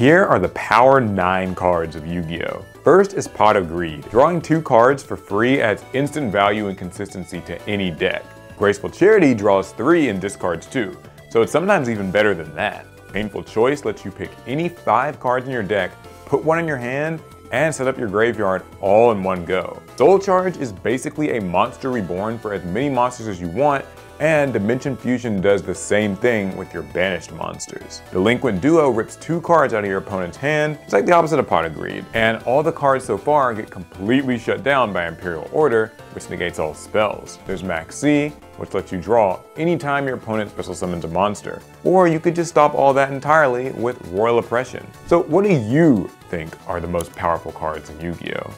Here are the Power 9 cards of Yu-Gi-Oh! First is Pot of Greed. Drawing two cards for free adds instant value and consistency to any deck. Graceful Charity draws three and discards two, so it's sometimes even better than that. Painful Choice lets you pick any five cards in your deck, put one in your hand, and set up your graveyard all in one go. Soul Charge is basically a monster reborn for as many monsters as you want, and Dimension Fusion does the same thing with your banished monsters. Delinquent Duo rips two cards out of your opponent's hand, it's like the opposite of Pot of Greed, and all the cards so far get completely shut down by Imperial Order, which negates all spells. There's Maxx C, which lets you draw anytime your opponent special summons a monster. Or you could just stop all that entirely with Royal Oppression. So what do you think are the most powerful cards in Yu-Gi-Oh?